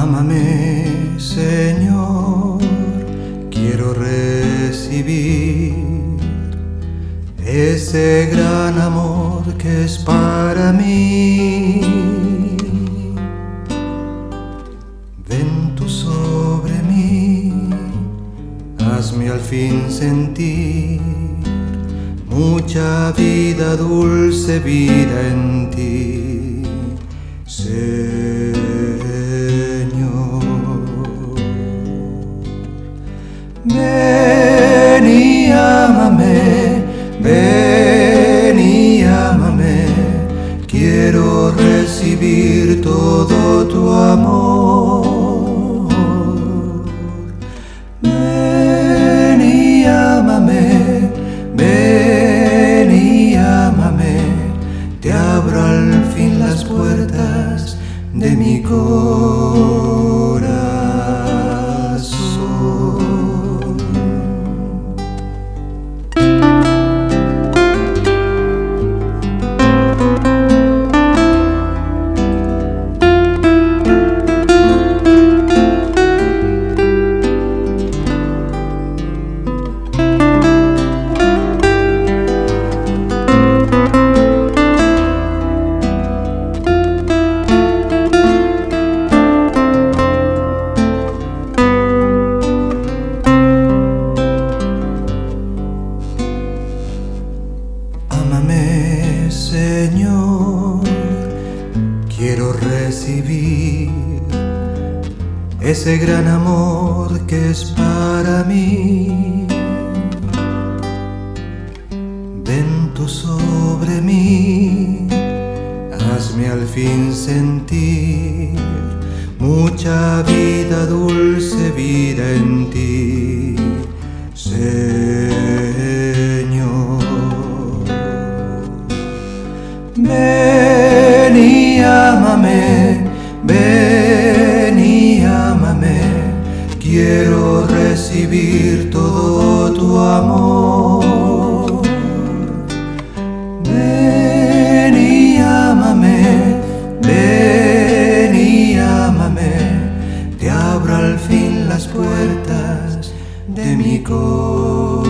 Ámame, Señor, quiero recibir ese gran amor que es para mí. Ven tú sobre mí, hazme al fin sentir mucha vida, dulce vida en ti. Ven ámame, ven y ámame, quiero recibir todo tu amor. Ven y ámame, ven y ámame, te abro al fin las puertas de mi corazón. Señor, quiero recibir ese gran amor que es para mí. Ven tú sobre mí, hazme al fin sentir mucha vida, dulce vida en ti, Señor. Ven y ámame, ven y ámame, quiero recibir todo tu amor. Ven y ámame, ven y ámame, te abro al fin las puertas de mi corazón.